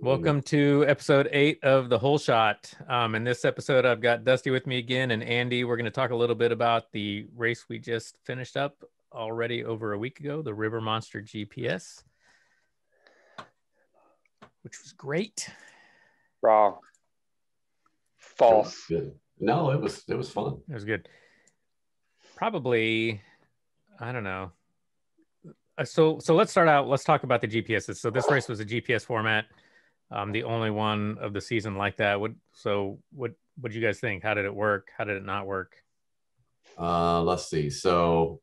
Welcome to episode eight of the Whole Shot. Um, in this episode, I've got Dusty with me again and Andy. We're going to talk a little bit about the race we just finished up already over a week ago, the River Monster GPS, which was great. Wrong. False. Good. No, it was it was fun. It was good. Probably, I don't know. Uh, So so let's start out. Let's talk about the GPSs. So this race was a GPS format, um, the only one of the season like that. What so what what do you guys think? How did it work? How did it not work? Uh, let's see. So,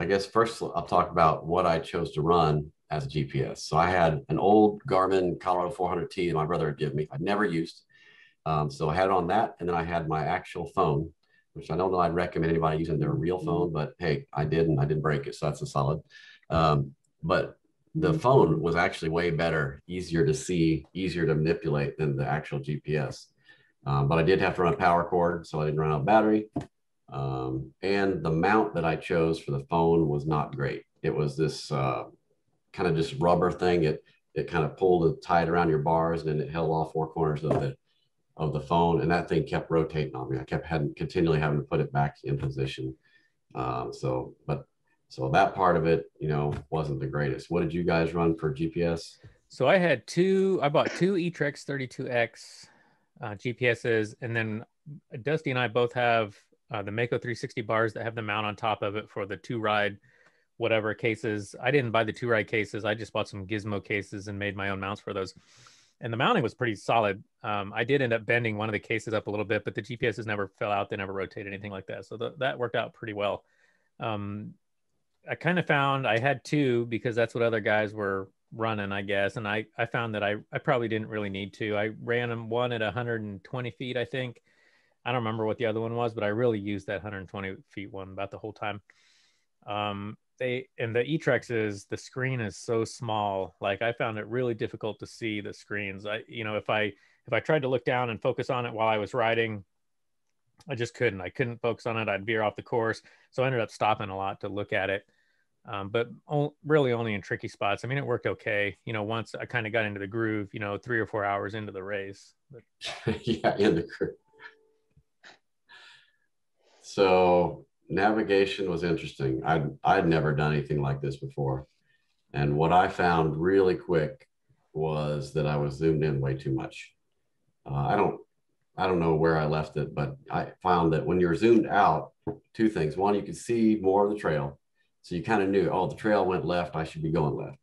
I guess first I'll talk about what I chose to run as a GPS. So I had an old Garmin Colorado 400T that my brother had given me. I'd never used. Um, so I had it on that, and then I had my actual phone, which I don't know I'd recommend anybody using their real phone, but hey, I did, and I didn't break it, so that's a solid. Um, but the phone was actually way better, easier to see, easier to manipulate than the actual GPS. Um, but I did have to run a power cord, so I didn't run out of battery. Um, and the mount that I chose for the phone was not great. It was this uh, kind of just rubber thing. It it kind of pulled it tied around your bars, and then it held all four corners of the of the phone, and that thing kept rotating on me. I kept having continually having to put it back in position. Um, so, but so that part of it, you know, wasn't the greatest. What did you guys run for GPS? So I had two. I bought two eTrex 32X uh, GPSs, and then Dusty and I both have uh, the Mako 360 bars that have the mount on top of it for the two ride whatever cases. I didn't buy the two ride cases. I just bought some Gizmo cases and made my own mounts for those. And the mounting was pretty solid. Um, I did end up bending one of the cases up a little bit, but the GPSs never fell out. They never rotated anything like that. So th- that worked out pretty well. Um, I kind of found I had two because that's what other guys were running, I guess. And I, I found that I, I probably didn't really need to. I ran them one at 120 feet, I think. I don't remember what the other one was, but I really used that 120 feet one about the whole time. Um, they and the eTrex is the screen is so small. Like I found it really difficult to see the screens. I, you know, if I if I tried to look down and focus on it while I was riding, I just couldn't. I couldn't focus on it. I'd veer off the course. So I ended up stopping a lot to look at it. Um, but o- really only in tricky spots. I mean, it worked okay. You know, once I kind of got into the groove, you know, three or four hours into the race. But yeah, in the crew. So navigation was interesting. I'd I'd never done anything like this before, and what I found really quick was that I was zoomed in way too much. Uh, I don't I don't know where I left it, but I found that when you're zoomed out, two things. One, you can see more of the trail, so you kind of knew, oh, the trail went left. I should be going left.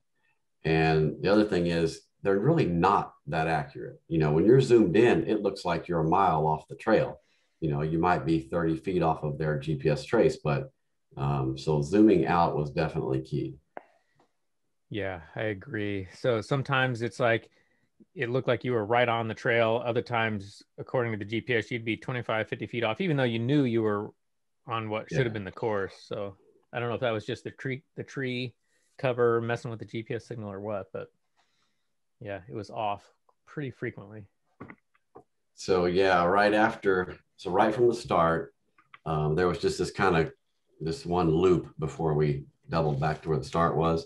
And the other thing is they're really not that accurate. You know, when you're zoomed in, it looks like you're a mile off the trail. You know, you might be 30 feet off of their GPS trace, but um, so zooming out was definitely key. yeah, I agree. So sometimes it's like it looked like you were right on the trail. Other times, according to the GPS, you'd be 25, 50 feet off, even though you knew you were on what should Yeah. have been the course. So I don't know if that was just the tree, the tree cover messing with the GPS signal or what, but yeah, it was off pretty frequently. So yeah, right after, so right from the start, um, there was just this kind of this one loop before we doubled back to where the start was,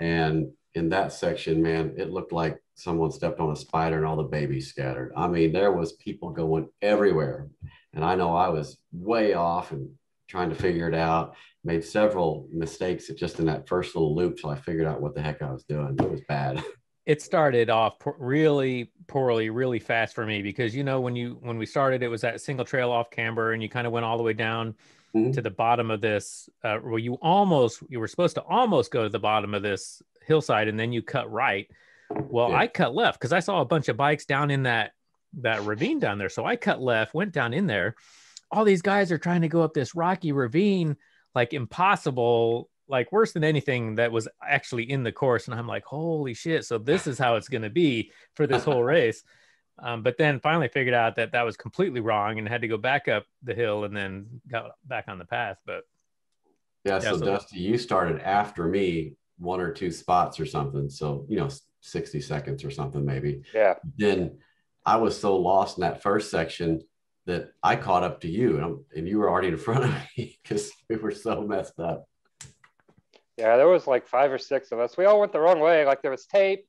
and in that section, man, it looked like someone stepped on a spider and all the babies scattered. I mean, there was people going everywhere, and I know I was way off and trying to figure it out. Made several mistakes just in that first little loop till I figured out what the heck I was doing. It was bad. it started off po- really poorly really fast for me because you know when you when we started it was that single trail off camber and you kind of went all the way down Mhm. to the bottom of this uh where you almost you were supposed to almost go to the bottom of this hillside and then you cut right well Yeah. i cut left because i saw a bunch of bikes down in that that ravine down there so i cut left went down in there all these guys are trying to go up this rocky ravine like impossible like worse than anything that was actually in the course and i'm like holy shit so this is how it's going to be for this whole race um, but then finally figured out that that was completely wrong and had to go back up the hill and then got back on the path but Yeah, Yeah, so, so- Dusty, you started after me one or two spots or something. So, you know, 60 seconds or something maybe. Yeah. Then I was so lost in that first section that I caught up to you and, and you were already in front of me because we were so messed up. Yeah, there was like five or six of us. We all went the wrong way. Like there was tape.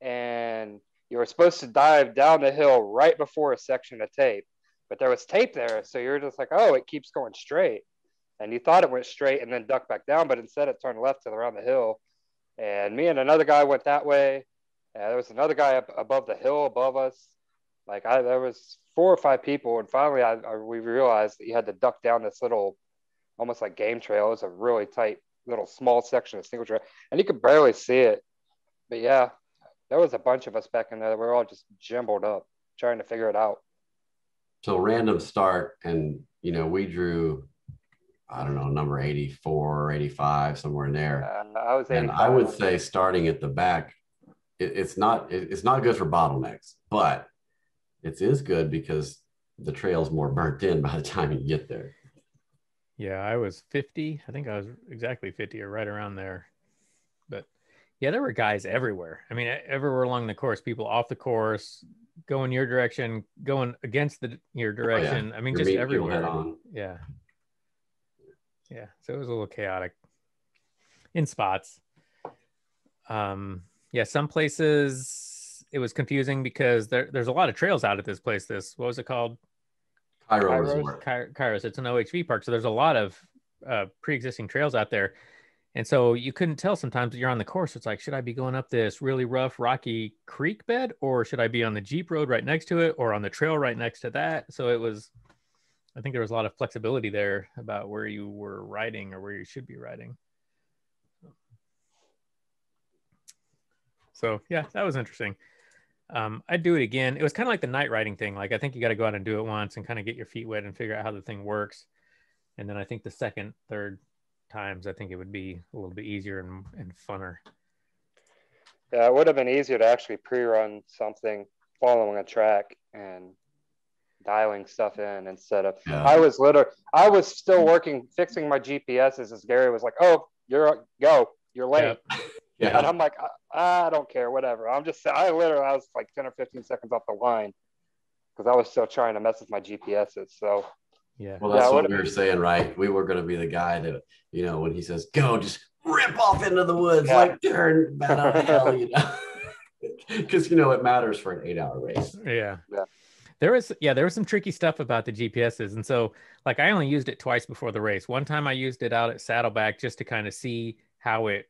and you were supposed to dive down the hill right before a section of tape, but there was tape there, so you're just like, oh, it keeps going straight, and you thought it went straight and then ducked back down, but instead it turned left to around the hill, and me and another guy went that way. And there was another guy up above the hill above us. Like I, there was four or five people, and finally, I, I we realized that you had to duck down this little, almost like game trail. It was a really tight little small section of single trail, and you could barely see it. But yeah, there was a bunch of us back in there. We were all just jumbled up trying to figure it out. So random start, and you know, we drew, I don't know, number 84 or 85, somewhere in there. Uh, I was and I would say starting at the back, it, it's not it, it's not good for bottlenecks, but it is good because the trail's more burnt in by the time you get there. Yeah, I was 50. I think I was exactly 50 or right around there. But yeah, there were guys everywhere. I mean, everywhere along the course, people off the course, going your direction, going against the your direction. Oh, yeah. I mean, You're just everywhere. Yeah. Yeah. So it was a little chaotic in spots. Um, yeah, some places it was confusing because there, there's a lot of trails out at this place. This what was it called? Cairo Kairos, Resort. Kairos. It's an OHV park, so there's a lot of uh, pre-existing trails out there, and so you couldn't tell sometimes you're on the course. It's like, should I be going up this really rough, rocky creek bed, or should I be on the Jeep road right next to it, or on the trail right next to that? So it was, I think there was a lot of flexibility there about where you were riding or where you should be riding. So yeah, that was interesting. Um, I'd do it again. It was kind of like the night riding thing. Like I think you got to go out and do it once and kind of get your feet wet and figure out how the thing works. And then I think the second, third times, I think it would be a little bit easier and, and funner. Yeah, it would have been easier to actually pre-run something following a track and dialing stuff in instead of yeah. I was literally I was still working fixing my GPSs as Gary was like, "Oh, you're go, you're late." Yep. Yeah. And I'm like, I, I, don't care, whatever. I'm just, I literally, I was like 10 or 15 seconds off the line because I was still trying to mess with my GPSs. So, yeah. Well, that's yeah, what we were saying, right? We were going to be the guy that, you know, when he says, go, just rip off into the woods, yeah. like turn bad out of hell, you know, because, you know, it matters for an eight hour race. Yeah. Yeah. There was, yeah, there was some tricky stuff about the GPSs. And so, like, I only used it twice before the race. One time I used it out at Saddleback just to kind of see how it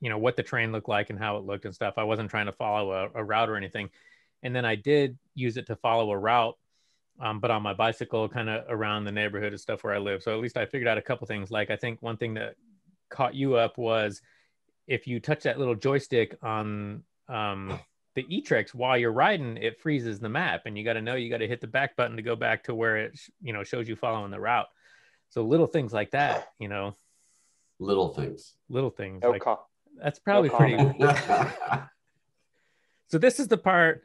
you know what the train looked like and how it looked and stuff. I wasn't trying to follow a, a route or anything. And then I did use it to follow a route, um, but on my bicycle, kind of around the neighborhood and stuff where I live. So at least I figured out a couple things. Like I think one thing that caught you up was if you touch that little joystick on um, the eTrex while you're riding, it freezes the map, and you got to know you got to hit the back button to go back to where it you know shows you following the route. So little things like that, you know. Little things. Little things. Okay. Like, that's probably no pretty. so this is the part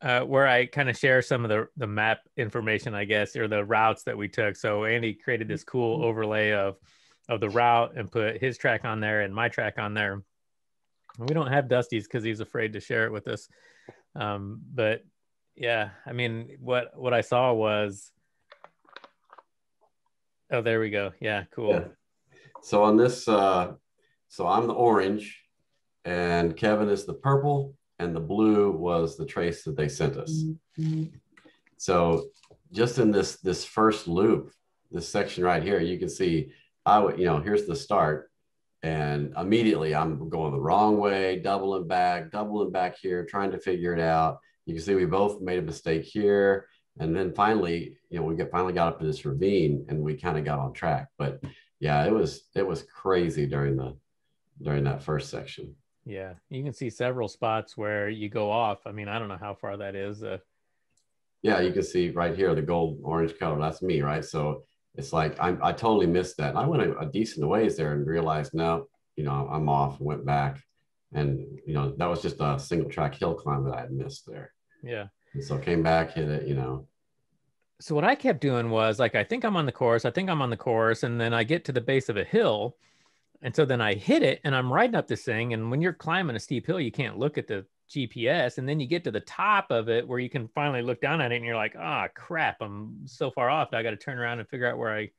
uh, where I kind of share some of the the map information, I guess, or the routes that we took. So Andy created this cool mm-hmm. overlay of of the route and put his track on there and my track on there. We don't have Dusty's because he's afraid to share it with us. Um, but yeah, I mean, what what I saw was, oh, there we go. Yeah, cool. Yeah. So on this uh, so I'm the orange, and Kevin is the purple, and the blue was the trace that they sent us. Mm-hmm. So just in this this first loop, this section right here, you can see I would, you know, here's the start. And immediately I'm going the wrong way, doubling back, doubling back here, trying to figure it out. You can see we both made a mistake here. And then finally, you know, we get finally got up to this ravine and we kind of got on track. But yeah, it was it was crazy during the during that first section. Yeah, you can see several spots where you go off. I mean, I don't know how far that is. Uh... Yeah, you can see right here the gold orange color. That's me, right? So it's like I, I totally missed that. And I went a, a decent ways there and realized, no, you know, I'm off. Went back, and you know that was just a single track hill climb that I had missed there. Yeah. And so came back, hit it, you know. So what I kept doing was like, I think I'm on the course. I think I'm on the course, and then I get to the base of a hill and so then I hit it and I'm riding up this thing. And when you're climbing a steep hill, you can't look at the GPS. And then you get to the top of it where you can finally look down at it and you're like, ah, oh, crap, I'm so far off. I got to turn around and figure out where I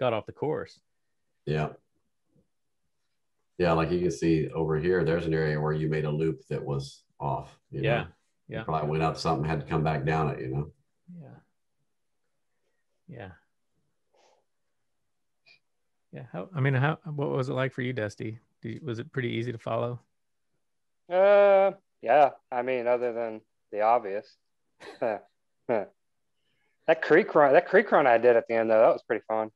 got off the course. Yeah. Yeah. Like you can see over here, there's an area where you made a loop that was off. you Yeah. know? Yeah. You probably went up something, had to come back down it, you know? Yeah. Yeah. Yeah. How, I mean, how, what was it like for you, Dusty? You, was it pretty easy to follow? Uh, yeah. I mean, other than the obvious. that creek run, that creek run I did at the end though, that was pretty fun.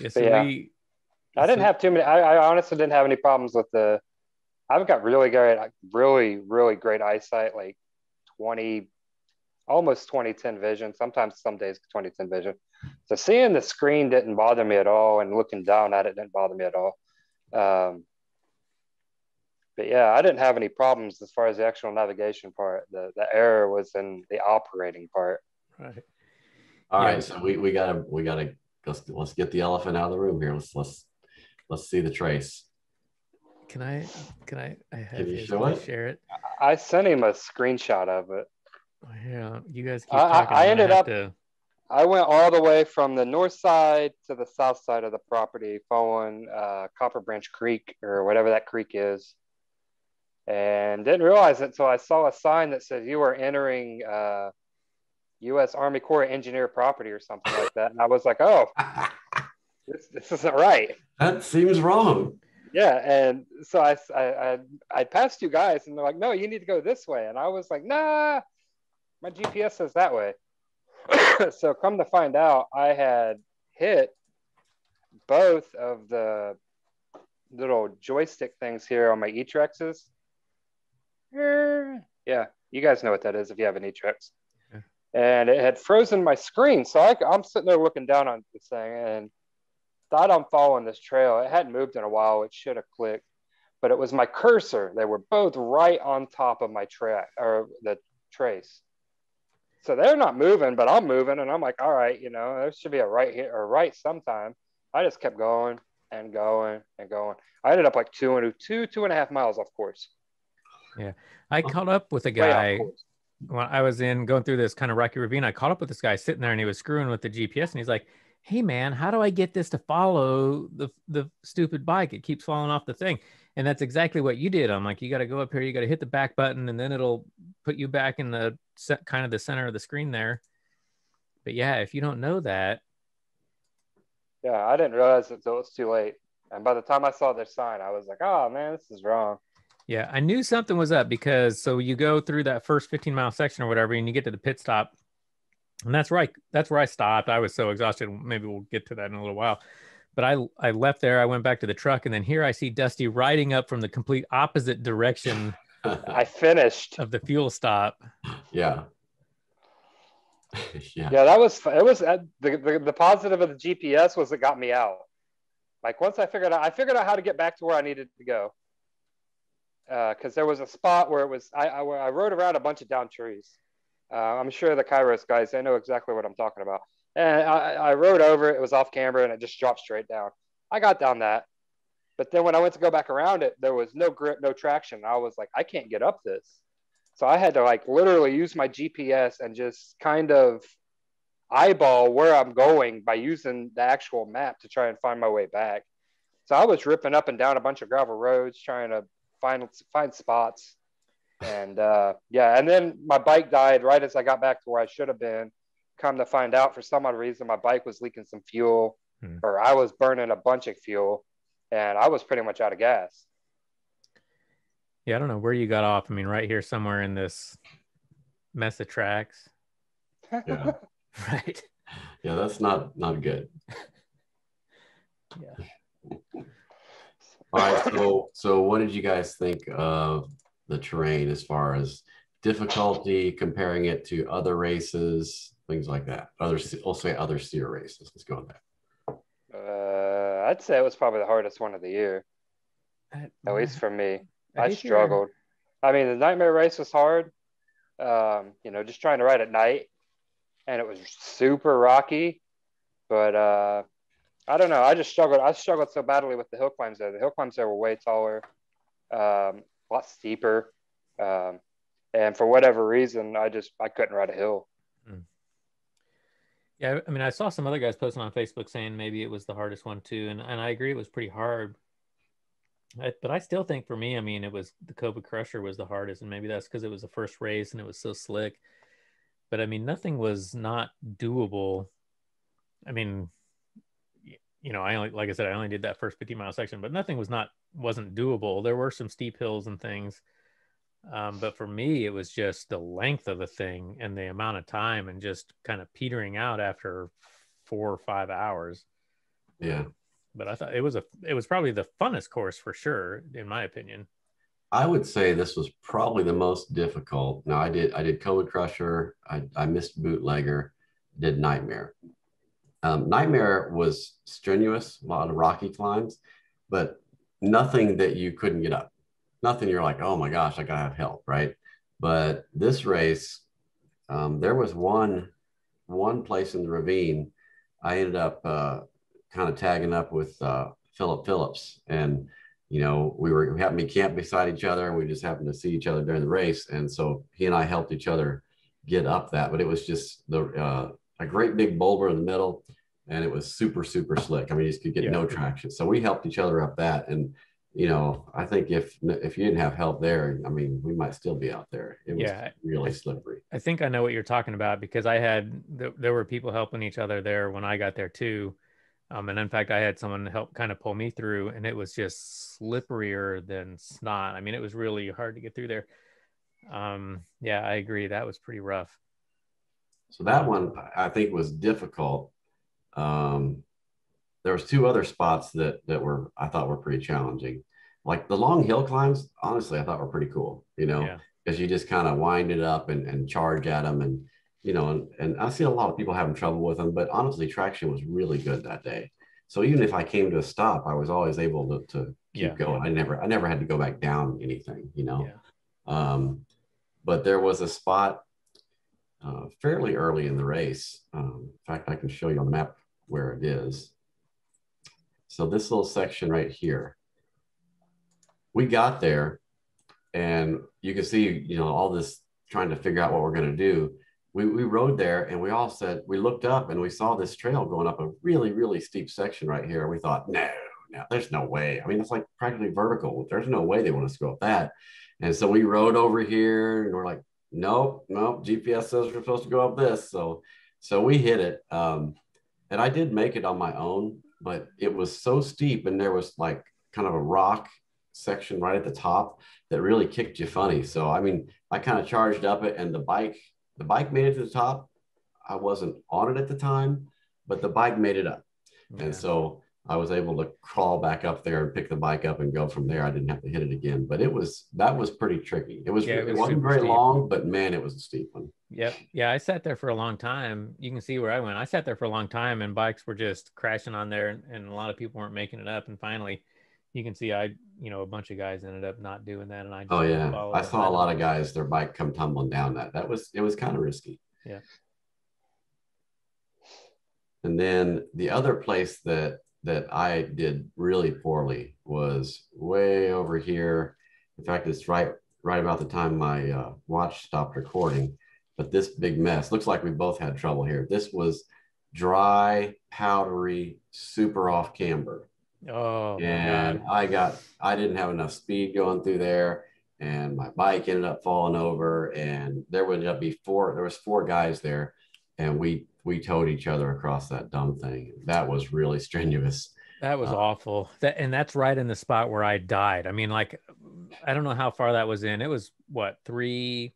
Yeah. So Yeah. we, I didn't so- have too many. I, I honestly didn't have any problems with the. I've got really great, really, really great eyesight, like 20, almost 2010 vision. Sometimes, some days, 2010 vision. So seeing the screen didn't bother me at all, and looking down at it didn't bother me at all. Um, but yeah, I didn't have any problems as far as the actual navigation part. The the error was in the operating part. right. All Yeah. right, so we, we gotta we gotta let's let's get the elephant out of the room here. Let's let's let's see the trace. Can I, can I, I have Can you his, show it? share it? I sent him a screenshot of it. Oh, Yeah. You guys keep I- I- talking. I I'm ended have up- to- I went all the way from the north side to the south side of the property, following uh, Copper Branch Creek or whatever that creek is, and didn't realize it until I saw a sign that said you are entering uh, U.S. Army Corps of Engineer property or something like that, and I was like, oh, this, this isn't right. that seems wrong. Yeah, and so I, I I I passed you guys, and they're like, no, you need to go this way, and I was like, nah, my GPS says that way. so come to find out, I had hit both of the little joystick things here on my eTrexes. Er, Yeah, you guys know what that is if you have an eTrex. Yeah. And it had frozen my screen, so I, I'm sitting there looking down on this thing, and thought I'm following this trail. It hadn't moved in a while. It should have clicked, but it was my cursor. They were both right on top of my track or the trace. So they're not moving, but I'm moving, and I'm like, all right, you know, there should be a right here or right sometime. I just kept going and going and going. I ended up like two and two, two and a half miles off course. Yeah, I caught up with a guy when I was in going through this kind of rocky ravine. I caught up with this guy sitting there and he was screwing with the GPS and he's like, Hey man, how do I get this to follow the the stupid bike? It keeps falling off the thing. And that's exactly what you did. I'm like, you got to go up here, you got to hit the back button, and then it'll put you back in the set, kind of the center of the screen there. But yeah, if you don't know that, Yeah, I didn't realize it until it was too late. And by the time I saw their sign, I was like, oh man, this is wrong. Yeah, I knew something was up because so you go through that first 15 mile section or whatever, and you get to the pit stop, and that's right. That's where I stopped. I was so exhausted. Maybe we'll get to that in a little while. But I I left there. I went back to the truck, and then here I see Dusty riding up from the complete opposite direction I finished. of the fuel stop. yeah. yeah. Yeah, that was it. Was uh, the, the the positive of the GPS was it got me out. Like once I figured out, I figured out how to get back to where I needed to go. Because there was a spot where it was, I, I I rode around a bunch of down trees. Uh, I'm sure the Kairos guys they know exactly what I'm talking about. And I, I rode over it. It was off camera and it just dropped straight down. I got down that, but then when I went to go back around it, there was no grip, no traction. I was like, I can't get up this. So I had to like literally use my GPS and just kind of eyeball where I'm going by using the actual map to try and find my way back. So I was ripping up and down a bunch of gravel roads trying to find find spots. And uh, yeah, and then my bike died right as I got back to where I should have been. Come to find out, for some odd reason, my bike was leaking some fuel, Hmm. or I was burning a bunch of fuel, and I was pretty much out of gas. Yeah, I don't know where you got off. I mean, right here somewhere in this mess of tracks. Yeah. Right. Yeah, that's not not good. Yeah. All right, so so what did you guys think of the terrain as far as difficulty, comparing it to other races, things like that? Other, I'll say other SEER races. Let's go with that. Uh, I'd say it was probably the hardest one of the year, I- at least for me. I I hate struggled. I mean, the nightmare race was hard. Um, you know, just trying to ride at night, and it was super rocky. But uh, I don't know. I just struggled. I struggled so badly with the hill climbs there. The hill climbs there were way taller, um, a lot steeper, um, and for whatever reason, I just I couldn't ride a hill. Yeah, I mean, I saw some other guys posting on Facebook saying maybe it was the hardest one too, and and I agree it was pretty hard. I, but I still think for me, I mean, it was the Cobra Crusher was the hardest, and maybe that's because it was the first race and it was so slick. But I mean, nothing was not doable. I mean, you know, I only, like I said, I only did that first 50 mile section, but nothing was not wasn't doable. There were some steep hills and things, um, but for me, it was just the length of the thing and the amount of time, and just kind of petering out after four or five hours. Yeah but I thought it was a it was probably the funnest course for sure, in my opinion. I would say this was probably the most difficult. Now I did I did Cobra Crusher, I, I missed Bootlegger, did Nightmare. Um, Nightmare was strenuous, a lot of rocky climbs, but nothing that you couldn't get up. Nothing you're like, oh my gosh, I gotta have help, right? But this race, um, there was one one place in the ravine. I ended up uh, kind of tagging up with uh, Philip Phillips, and you know we were we happened to camp beside each other, and we just happened to see each other during the race, and so he and I helped each other get up that. But it was just the uh, a great big boulder in the middle, and it was super super slick. I mean, you just could get yeah. no traction. So we helped each other up that, and you know, I think if if you didn't have help there, I mean, we might still be out there. It was yeah, really slippery. I think I know what you're talking about because I had there were people helping each other there when I got there too, um, and in fact, I had someone help kind of pull me through, and it was just slipperier than snot. I mean, it was really hard to get through there. Um, yeah, I agree. That was pretty rough. So that one I think was difficult. Um, there was two other spots that that were I thought were pretty challenging. Like the long hill climbs, honestly, I thought were pretty cool. You know, because yeah. you just kind of wind it up and, and charge at them and you know, and, and I see a lot of people having trouble with them, but honestly, traction was really good that day. So even if I came to a stop, I was always able to, to keep yeah, going. I never, I never had to go back down anything, you know? Yeah. Um, but there was a spot uh, fairly early in the race. Um, in fact, I can show you on the map where it is. So this little section right here, we got there and you can see, you know, all this trying to figure out what we're going to do we, we rode there and we all said, we looked up and we saw this trail going up a really, really steep section right here. We thought, no, no, there's no way. I mean, it's like practically vertical. There's no way they want us to go up that. And so we rode over here and we're like, nope, nope, GPS says we're supposed to go up this. So, so we hit it. Um, and I did make it on my own, but it was so steep and there was like kind of a rock section right at the top that really kicked you funny. So, I mean, I kind of charged up it and the bike the bike made it to the top. I wasn't on it at the time, but the bike made it up. Yeah. And so I was able to crawl back up there and pick the bike up and go from there. I didn't have to hit it again, but it was that was pretty tricky. It was, yeah, it, was wasn't very steep. long, but man, it was a steep one. Yep. Yeah, I sat there for a long time. You can see where I went. I sat there for a long time and bikes were just crashing on there and a lot of people weren't making it up. And finally you can see I, you know, a bunch of guys ended up not doing that, and I. oh yeah, I saw a lot of guys their bike come tumbling down. That that was it was kind of risky. Yeah. And then the other place that that I did really poorly was way over here. In fact, it's right right about the time my uh, watch stopped recording. But this big mess looks like we both had trouble here. This was dry, powdery, super off camber. Oh, and I got, I didn't have enough speed going through there, and my bike ended up falling over, and there would up be four. There was four guys there, and we we towed each other across that dumb thing. That was really strenuous. That was uh, awful. That and that's right in the spot where I died. I mean, like, I don't know how far that was in. It was what three,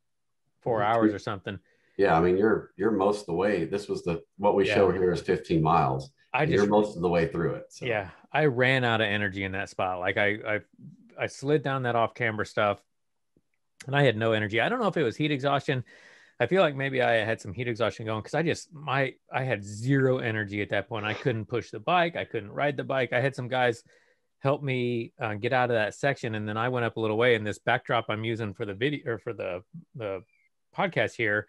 four hours or something. Yeah, I mean, you're you're most of the way. This was the what we yeah. show here is 15 miles. I just, you're most of the way through it. So. Yeah, I ran out of energy in that spot. Like I, I, I slid down that off camber stuff, and I had no energy. I don't know if it was heat exhaustion. I feel like maybe I had some heat exhaustion going because I just my I had zero energy at that point. I couldn't push the bike. I couldn't ride the bike. I had some guys help me uh, get out of that section, and then I went up a little way. And this backdrop I'm using for the video or for the the podcast here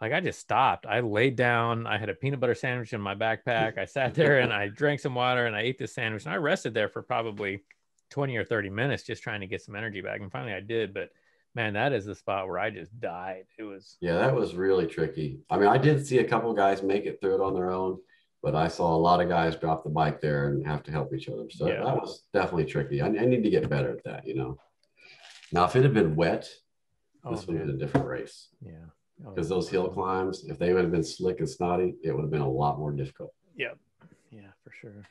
like I just stopped. I laid down. I had a peanut butter sandwich in my backpack. I sat there and I drank some water and I ate this sandwich and I rested there for probably 20 or 30 minutes just trying to get some energy back. And finally I did, but man, that is the spot where I just died. It was Yeah, that was really tricky. I mean, I did see a couple guys make it through it on their own, but I saw a lot of guys drop the bike there and have to help each other. So Yeah. that was definitely tricky. I, I need to get better at that, you know. Now, if it had been wet, Oh, this would have been a different race Yeah. Oh, because those hill climbs, if they would have been slick and snotty, it would have been a lot more difficult. Yep. Yeah, for sure.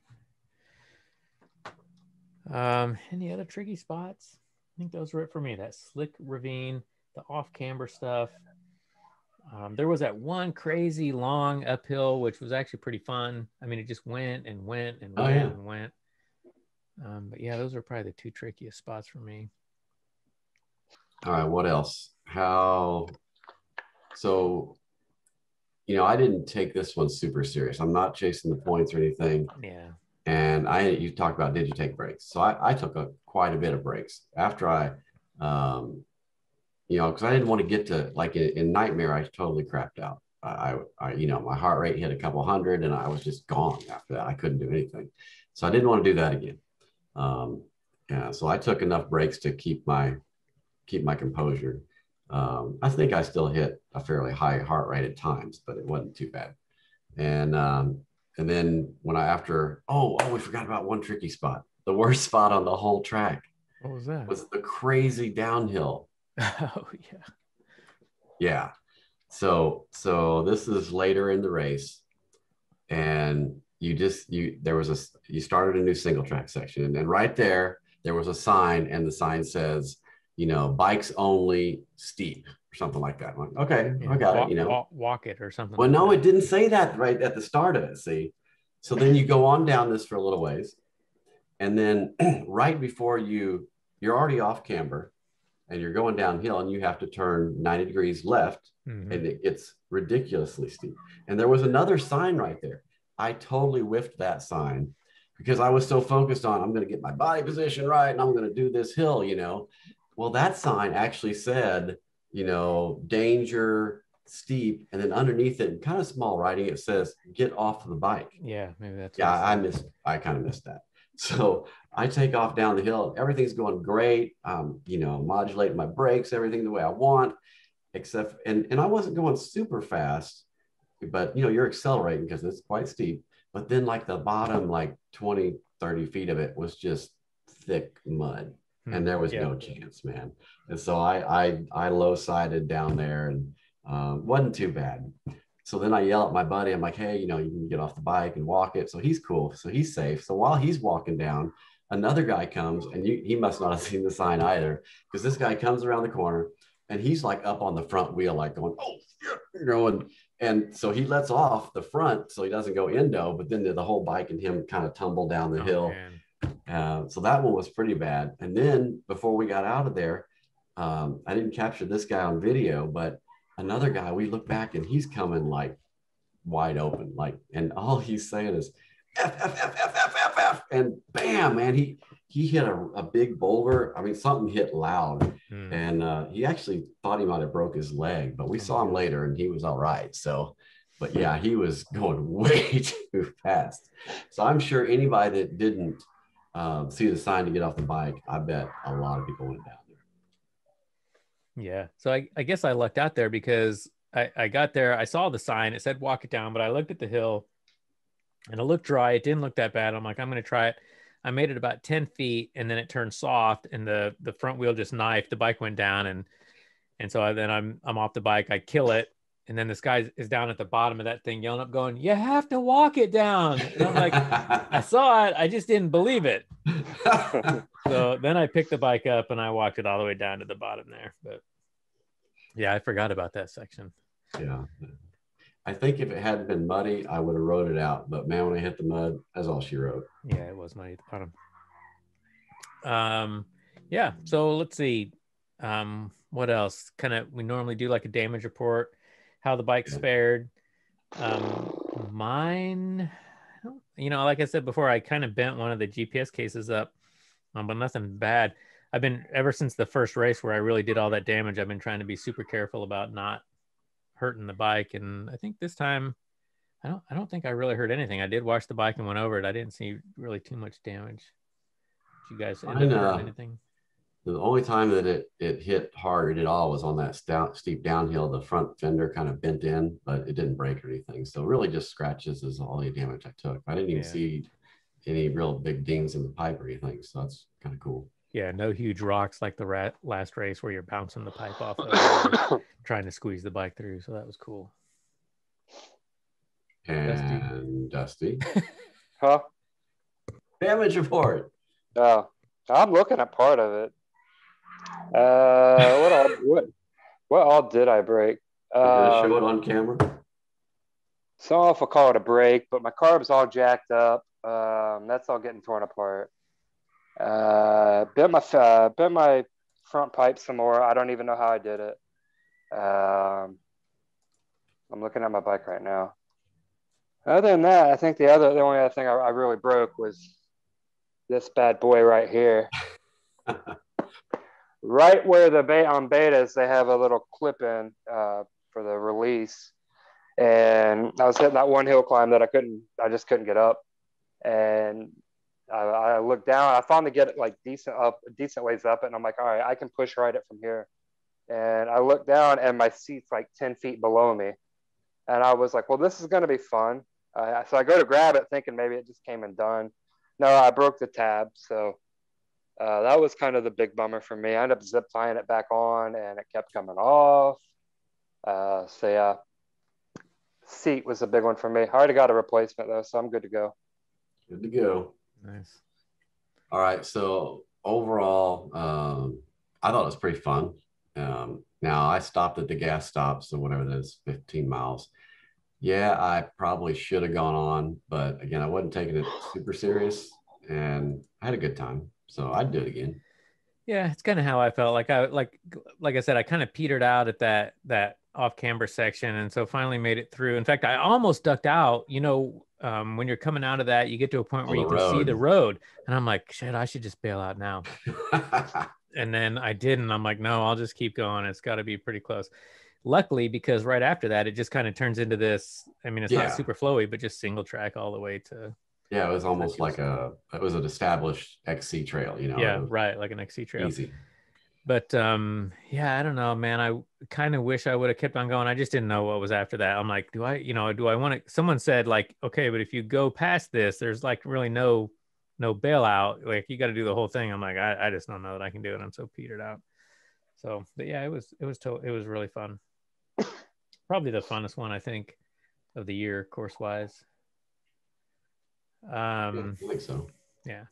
Um, any other tricky spots? I think those were it for me. That slick ravine, the off camber stuff. Um, there was that one crazy long uphill, which was actually pretty fun. I mean, it just went and went and Oh, went yeah. and went. Um, but yeah, those are probably the two trickiest spots for me. All right, what else? How so you know, I didn't take this one super serious. I'm not chasing the points or anything. Yeah. And I you talked about did you take breaks? So I, I took a quite a bit of breaks after I um you know, because I didn't want to get to like in, in nightmare, I totally crapped out. I, I, you know, my heart rate hit a couple hundred and I was just gone after that. I couldn't do anything. So I didn't want to do that again. Um, yeah, so I took enough breaks to keep my keep my composure. Um, I think I still hit a fairly high heart rate at times, but it wasn't too bad. And um, and then when I after oh oh we forgot about one tricky spot. The worst spot on the whole track What was that? was the crazy downhill. oh yeah. Yeah. So so this is later in the race, and you just you there was a you started a new single track section, and, and right there there was a sign, and the sign says, you know, bikes only steep or something like that. Like, okay, Yeah, I got walk, it. You know, walk, walk it or something. well, like no, that. it didn't say that right at the start of it. See, so then you go on down this for a little ways, and then right before you, you're already off camber, and you're going downhill, and you have to turn 90 degrees left, Mhm. and it gets ridiculously steep. And there was another sign right there. I totally whiffed that sign because I was so focused on I'm going to get my body position right, and I'm going to do this hill. You know, well, that sign actually said, you know, danger steep, and then underneath it, in kind of small writing, it says "Get off the bike." Yeah, maybe that's. Yeah, I it's- missed. I kind of missed that. So I take off down the hill. Everything's going great. Um, you know, modulating my brakes, everything the way I want, except and and I wasn't going super fast, but you know, you're accelerating because it's quite steep. But then like the bottom like 20, 30 feet of it was just thick mud and there was Hmm, Yeah. no chance, man. And so I I I low sided down there and um, wasn't too bad. So then I yell at my buddy. I'm like, hey, you know, you can get off the bike and walk it. So he's cool. So he's safe. So while he's walking down, another guy comes and you, he must not have seen the sign either because this guy comes around the corner and he's like up on the front wheel, like going, oh, yeah, you know, and and so he lets off the front so he doesn't go endo, but then the, the whole bike and him kind of tumble down the Oh, hill. man. Uh, so that one was pretty bad. And then before we got out of there, um, I didn't capture this guy on video, but another guy, we look back and he's coming like wide open, like, and all he's saying is F, F, F, F, F, F, F. And bam, man, he, he hit a, a big boulder. I mean, something hit loud Hmm. and uh, he actually thought he might have broke his leg, but we saw him later and he was all right. So, but yeah, he was going way too fast. So I'm sure anybody that didn't um, see the sign to get off the bike, I bet a lot of people went down there. Yeah. So I, I guess I lucked out there because I, I got there, I saw the sign, it said walk it down, but I looked at the hill and it looked dry. It didn't look that bad. I'm like, I'm going to try it. I made it about 10 feet and then it turned soft and the, the front wheel just knifed. The bike went down and, and so I, then I'm, I'm off the bike. I kill it. And then this guy is down at the bottom of that thing yelling up going, you have to walk it down. And I'm like, I saw it. I just didn't believe it. So then I picked the bike up and I walked it all the way down to the bottom there. But yeah, I forgot about that section. yeah. I think if it hadn't been muddy, I would have rode it out. But man, when I hit the mud, that's all she wrote. Yeah, it was muddy at the bottom. Um, yeah. So let's see. Um, what else? Kind of, we normally do like a damage report, how the bike's fared. Um, mine, you know, like I said before, I kind of bent one of the GPS cases up, um, but nothing bad. I've been ever since the first race where I really did all that damage. I've been trying to be super careful about not hurting the bike, and I think this time, I don't. I don't think I really hurt anything. I did wash the bike and went over it. I didn't see really too much damage. Did you guys end up uh, anything? The only time that it it hit hard at all was on that stout, steep downhill. The front fender kind of bent in, but it didn't break or anything. So really, just scratches is all the damage I took. I didn't even Yeah. see any real big dings in the pipe or anything. So that's kind of cool. Yeah, no huge rocks like the rat last race where you're bouncing the pipe off of trying to squeeze the bike through. So that was cool. And Dusty, huh? damage report. Oh, I'm looking at part of it. Uh, what all what what all did I break? You're show it on camera. so I if I'll call it a break, but my carb's all jacked up. Um, that's all getting torn apart. Uh, bent my uh, bent my front pipe some more. I don't even know how I did it. Um, I'm looking at my bike right now. Other than that, I think the other the only other thing I, I really broke was this bad boy right here. right where the bait on betas, they have a little clip in uh, for the release. And I was hitting that one hill climb that I couldn't, I just couldn't get up. And I, I looked down, I finally get it like decent up, decent ways up. And I'm like, all right, I can push right it from here. And I looked down and my seat's like 10 feet below me. And I was like, well, this is going to be fun. Uh, so I go to grab it thinking maybe it just came and done No, I broke the tab. So uh, that was kind of the big bummer for me. I ended up zip tying it back on and it kept coming off. Uh, so yeah, seat was a big one for me. I already got a replacement though, so I'm good to go. Good to go. Nice. All right. So overall, um, I thought it was pretty fun. Um, now I stopped at the gas stop, so whatever that is, 15 miles. Yeah, I probably should have gone on, but again, I wasn't taking it super serious, and I had a good time. So I'd do it again. Yeah, it's kind of how I felt. Like I like like I said, I kind of petered out at that that off camber section, and so finally made it through. In fact, I almost ducked out. You know, um, when you're coming out of that, you get to a point On where you can see the road, and I'm like, shit, I should just bail out now. and then I didn't. I'm like, no, I'll just keep going. It's got to be pretty close. Luckily, because right after that, it just kind of turns into this. I mean, it's Yeah. not super flowy, but just single track all the way to yeah, it was almost like a it was an established XC trail, you know. yeah, right, like an XC trail. Easy. But um, yeah, I don't know, man. I kind of wish I would have kept on going. I just didn't know what was after that. I'm like, do I, you know, do I want to? Someone said like, okay, but if you go past this, there's like really no no bailout. Like you got to do the whole thing. I'm like, I, I just don't know that I can do it. I'm so petered out. So, but yeah, it was it was to, it was really fun. Probably the funnest one I think of the year, course wise. Yeah, Um, I think so. yeah.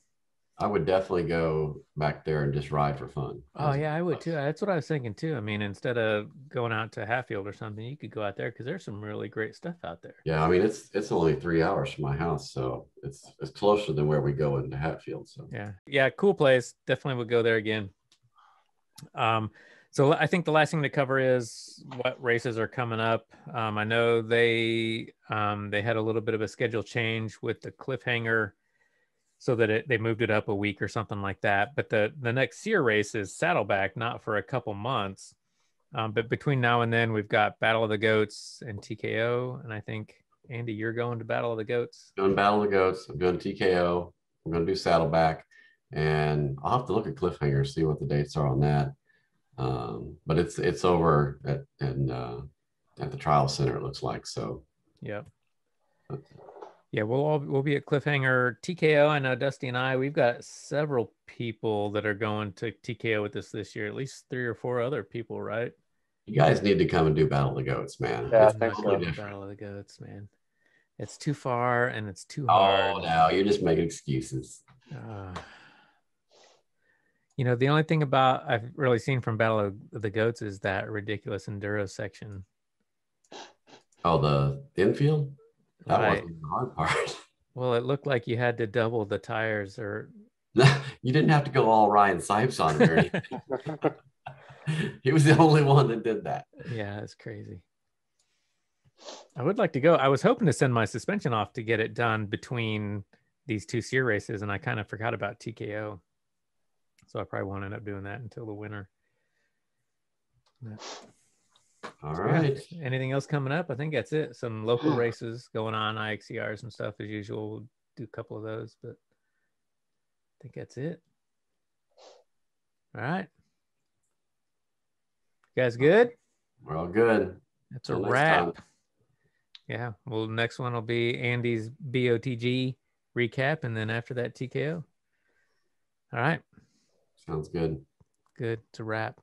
I would definitely go back there and just ride for fun. Oh yeah, I would too. That's what I was thinking too. I mean, instead of going out to Hatfield or something, you could go out there because there's some really great stuff out there. Yeah, I mean it's it's only three hours from my house, so it's it's closer than where we go into Hatfield. So Yeah, yeah, cool place. Definitely would go there again. Um, so I think the last thing to cover is what races are coming up. Um, I know they um, they had a little bit of a schedule change with the cliffhanger, so that it, they moved it up a week or something like that. But the the next SEER race is Saddleback, not for a couple months. Um, but between now and then, we've got Battle of the Goats and TKO, and I think Andy, you're going to Battle of the Goats. doing Battle of the Goats, I'm doing TKO, I'm going to do Saddleback, and I'll have to look at Cliffhanger see what the dates are on that. Um, but it's it's over at and uh, at the trial center. It looks like so. Yep. Yeah, we'll all we'll be at Cliffhanger TKO. I know Dusty and I. We've got several people that are going to TKO with us this year. At least three or four other people, right? You guys need to come and do Battle of the Goats, man. Yeah, I It's think Not so. going totally to different. Battle of the Goats, man. It's too far and it's too hard. Oh hard. no, you're just making excuses. Uh, you know, the only thing about I've really seen from Battle of the Goats is that ridiculous enduro section. Oh, the infield? That Right. wasn't the hard part. Well, it looked like you had to double the tires or you didn't have to go all Ryan Sipes on it or anything. he was the only one that did that. Yeah, it's crazy. I would like to go. I was hoping to send my suspension off to get it done between these two SEER races, and I kind of forgot about TKO. So I probably won't end up doing that until the winter. All Yeah. right. Anything else coming up? I think that's it. Some local races going on, IXCRs and stuff as usual. We'll do a couple of those, but I think that's it. All right. You guys good? We're all good. That's a wrap. time. Yeah. Well, next one will be Andy's BOTG recap, and then after that, TKO. All right. Sounds good. Good. A wrap.